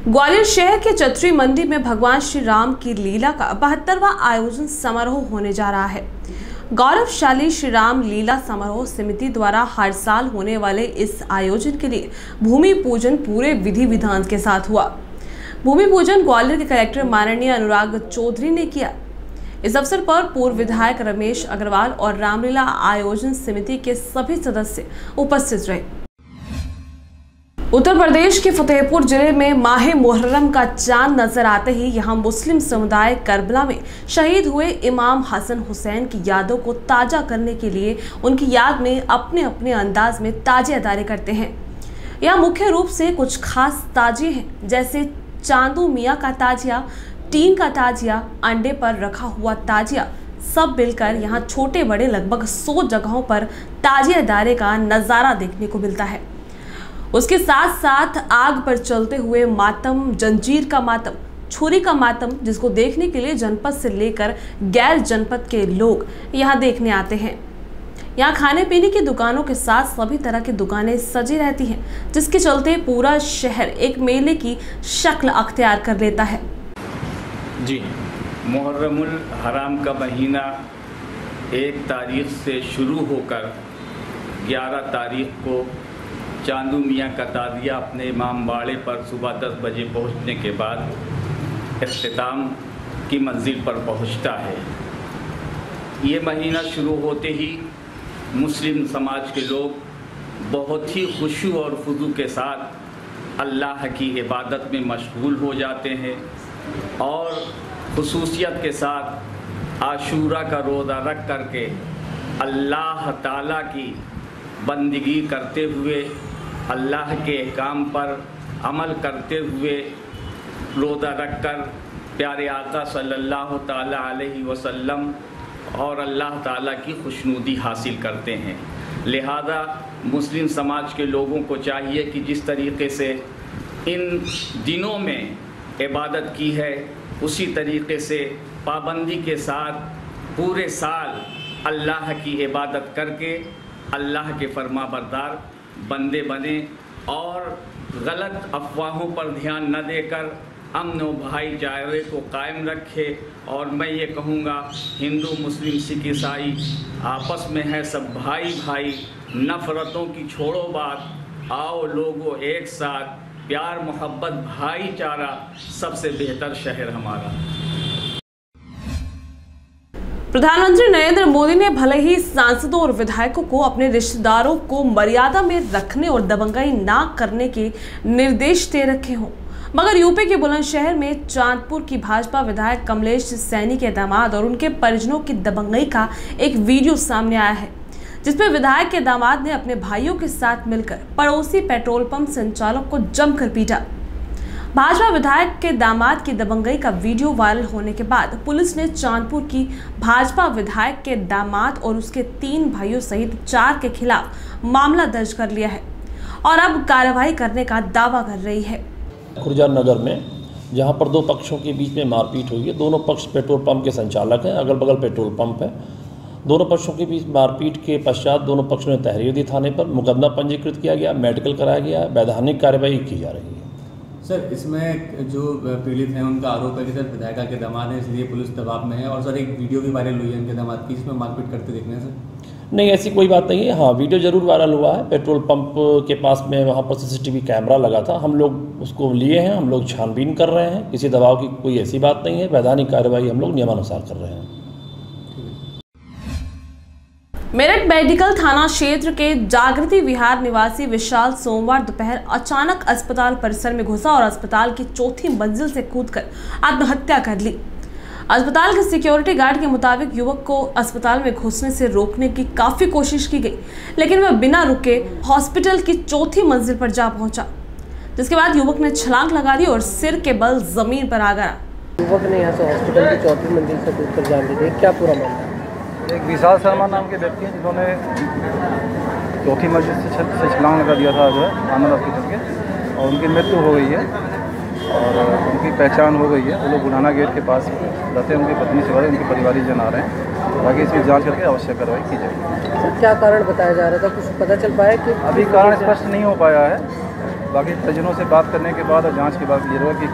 ग्वालियर शहर के चतरी मंदिर में भगवान श्री राम की लीला का बहत्तरवा आयोजन समारोह होने जा रहा है। गौरवशाली श्री राम लीला समारोह समिति द्वारा हर साल होने वाले इस आयोजन के लिए भूमि पूजन पूरे विधि विधान के साथ हुआ। भूमि पूजन ग्वालियर के कलेक्टर माननीय अनुराग चौधरी ने किया। इस अवसर पर पूर्व विधायक रमेश अग्रवाल और रामलीला आयोजन समिति के सभी सदस्य उपस्थित रहे। उत्तर प्रदेश के फतेहपुर ज़िले में माह मुहर्रम का चाँद नज़र आते ही यहाँ मुस्लिम समुदाय करबला में शहीद हुए इमाम हसन हुसैन की यादों को ताज़ा करने के लिए उनकी याद में अपने अपने अंदाज में ताज़े अदारे करते हैं। यहाँ मुख्य रूप से कुछ खास ताजे हैं, जैसे चांदू मियाँ का ताजिया, टीन का ताजिया, अंडे पर रखा हुआ ताजिया, सब मिलकर यहाँ छोटे बड़े लगभग सौ जगहों पर ताजे ताजियादारे का नज़ारा देखने को मिलता है। उसके साथ साथ आग पर चलते हुए मातम, जंजीर का मातम, छुरी का मातम, जिसको देखने के लिए जनपद से लेकर गैर जनपद के लोग यहाँ देखने आते हैं। यहाँ खाने पीने की दुकानों के साथ सभी तरह की दुकानें सजी रहती हैं, जिसके चलते पूरा शहर एक मेले की शक्ल अख्तियार कर लेता है। जी, मुहर्रमुल हराम का महीना एक तारीख से शुरू होकर 11 तारीख को चांदू मियाँ का तादिया अपने इमाम बाड़े पर सुबह 10 बजे पहुँचने के बाद अख्ताम की मंजिल पर पहुँचता है। ये महीना शुरू होते ही मुस्लिम समाज के लोग बहुत ही खुशू और फजू के साथ अल्लाह की इबादत में मशगूल हो जाते हैं और खसूसियत के साथ आशूरा का रोज़ा रख करके अल्लाह ताला की बंदगी करते हुए अल्लाह के काम पर अमल करते हुए रोज़ा रख कर प्यारे आका सल्लल्लाहु ताला अलैहि वसल्लम और अल्लाह ताला की खुशनुदी हासिल करते हैं। लिहाजा मुस्लिम समाज के लोगों को चाहिए कि जिस तरीके से इन दिनों में इबादत की है, उसी तरीके से पाबंदी के साथ पूरे साल अल्लाह की इबादत करके अल्लाह के फरमा बरदार बंदे बने और गलत अफवाहों पर ध्यान न देकर अमन व भाईचारे को कायम रखे। और मैं ये कहूँगा, हिंदू मुस्लिम सिख ईसाई, आपस में है सब भाई भाई। नफ़रतों की छोड़ो बात, आओ लोगों एक साथ। प्यार, मोहब्बत, भाईचारा सबसे बेहतर शहर हमारा। प्रधानमंत्री नरेंद्र मोदी ने भले ही सांसदों और विधायकों को अपने रिश्तेदारों को मर्यादा में रखने और दबंगाई ना करने के निर्देश दे रखे हों, मगर यूपी के बुलंदशहर में चांदपुर की भाजपा विधायक कमलेश सैनी के दामाद और उनके परिजनों की दबंगई का एक वीडियो सामने आया है, जिसमें विधायक के दामाद ने अपने भाइयों के साथ मिलकर पड़ोसी पेट्रोल पंप संचालक को जमकर पीटा। भाजपा विधायक के दामाद की दबंगई का वीडियो वायरल होने के बाद पुलिस ने चांदपुर की भाजपा विधायक के दामाद और उसके तीन भाइयों सहित चार के खिलाफ मामला दर्ज कर लिया है और अब कार्रवाई करने का दावा कर रही है। खुर्जा नगर में, जहाँ पर दो पक्षों के बीच में मारपीट हुई है। दोनों पक्ष पेट्रोल पंप के संचालक हैं अगल बगल पेट्रोल पंप है। दोनों पक्षों के बीच मारपीट के पश्चात दोनों पक्षों ने तहरीर दी थाने पर। मुकदमा पंजीकृत किया गया, मेडिकल कराया गया, वैधानिक कार्यवाही की जा रही है। सर, इसमें जो पीड़ित हैं, उनका आरोप है कि सर, विधायका के दामाद हैं, इसलिए पुलिस दबाव में है और सर, एक वीडियो भी वायरल हुई है उनके दामाद की, इसमें मारपीट करते देखने सर। नहीं, ऐसी कोई बात नहीं है। हाँ वीडियो ज़रूर वायरल हुआ है। पेट्रोल पंप के पास में वहाँ पर सीसीटीवी कैमरा लगा था। हम लोग उसको लिए हैं, हम लोग छानबीन कर रहे हैं। किसी दबाव की कोई ऐसी बात नहीं है। वैधानिक कार्रवाई हम लोग नियमानुसार कर रहे हैं। मेरठ मेडिकल थाना क्षेत्र के जागृति विहार निवासी विशाल सोमवार दोपहर अचानक अस्पताल परिसर में घुसा और अस्पताल की चौथी मंजिल से कूदकर आत्महत्या कर ली। अस्पताल के सिक्योरिटी गार्ड के मुताबिक युवक को अस्पताल में घुसने से रोकने की काफ़ी कोशिश की गई, लेकिन वह बिना रुके हॉस्पिटल की चौथी मंजिल पर जा पहुँचा, जिसके बाद युवक ने छलांग लगा दी और सिर के बल ज़मीन पर आ गया। युवक ने यहाँ से हॉस्पिटल की चौथी मंजिल से कूद कर जान दी क्या पूरा मामला? एक विशाल शर्मा नाम के व्यक्ति हैं जिन्होंने चौथी मस्जिद से छत से छलांग लगा दिया था जो है आनंद हॉस्पिटल के और उनकी मृत्यु हो गई है और उनकी पहचान हो गई है। वो लोग बुढ़ाना गेट के पास रहते हैं उनकी पत्नी से उनके परिवारी जन आ रहे हैं। बाकी इसकी जाँच करके आवश्यक कार्रवाई की जाएगी। सर क्या कारण बताया जा रहा था? कुछ पता चल पाया कि अभी कारण स्पष्ट नहीं हो पाया है। बाकी परिजनों से बात करने के बाद और जाँच के बाद क्लियर हुआ कि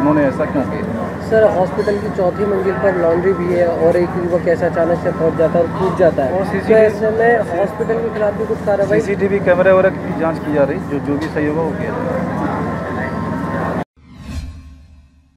इन्होंने ऐसा क्यों किया। सर हॉस्पिटल की चौथी मंजिल पर लॉन्ड्री भी है और एक युवक ऐसा अचानक से पहुँच जाता है और टूट जाता है। और तो ऐसे में हॉस्पिटल के खिलाफ भी कुछ कार्रवाई सीसीटीवी कैमरे वगैरह की जाँच की जा रही जो जो भी सही होगा वो किया जाएगा।